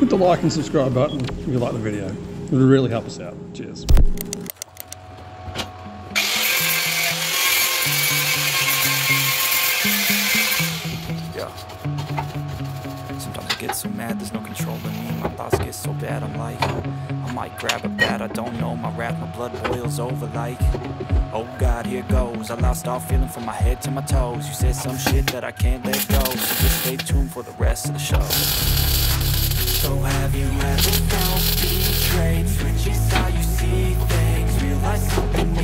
hit the like and subscribe button if you like the video. It would really help us out. Cheers. Yeah. Sometimes I get so mad, there's no control in me. My thoughts get so bad, I'm like, I might grab a bat, I don't know. My wrath, my blood boils over like, oh God, here goes. I lost all feeling from my head to my toes. You said some shit that I can't let go. So just stay tuned for the rest of the show. So have you ever felt betrayed? Switches how you see things. Realize something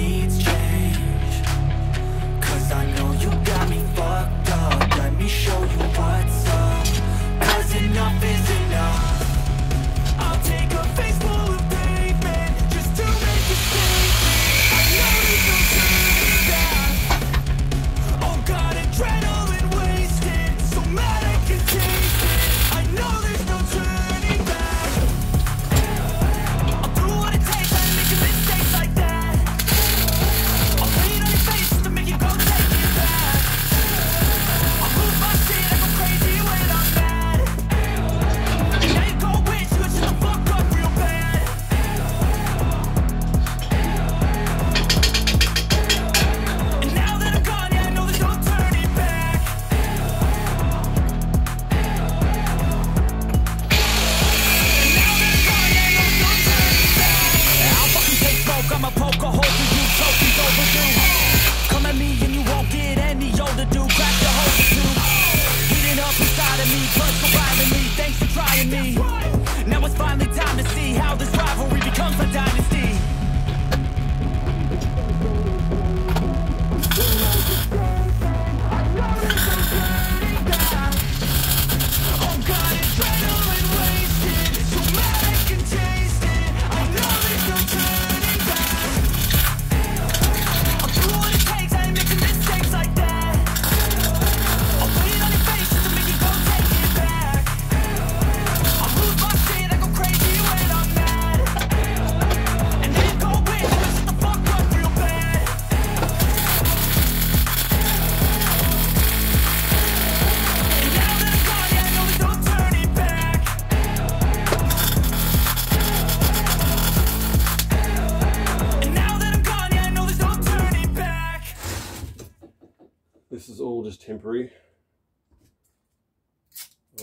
This is all just temporary.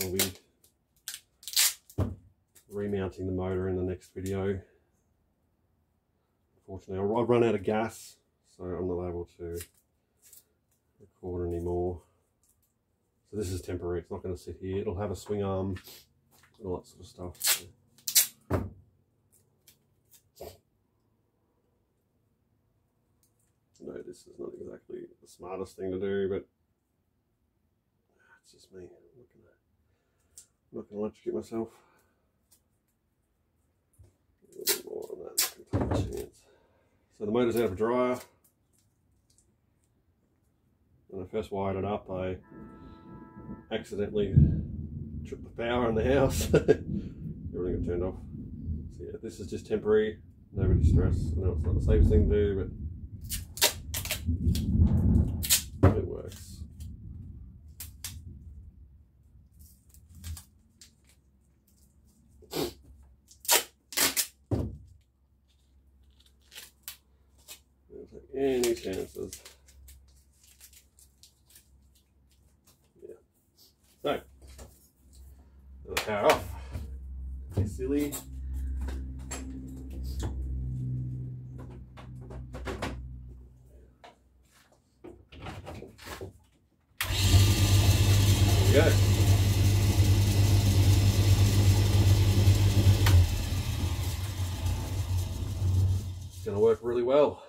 I'll be remounting the motor in the next video. Unfortunately, I've run out of gas, so I'm not able to record anymore. So this is temporary. It's not going to sit here. It'll have a swing arm and all that sort of stuff. so. No, this is not exactly the smartest thing to do, but it's just me. I'm not gonna, I'm not gonna electrocute myself. A little more on that. Chance. So the motor's out of a dryer. When I first wired it up, I accidentally tripped the power in the house. Everything got turned off. So yeah, this is just temporary. Nobody stress. I know it's not the safest thing to do, but it works. Don't take any chances. Yeah. So, power off. Silly. There we go. It's to work really well.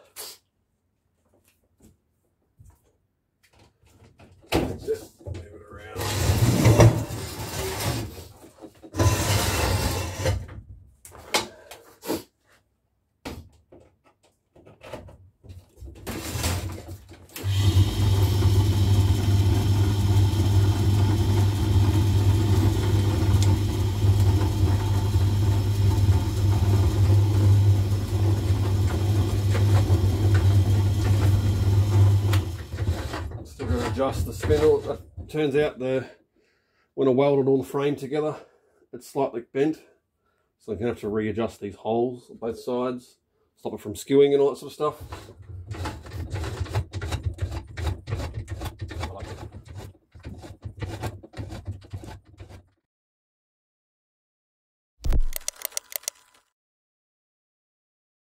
Adjust the spindle. It turns out the when I welded all the frame together, it's slightly bent. So I'm going to have to readjust these holes on both sides, stop it from skewing and all that sort of stuff.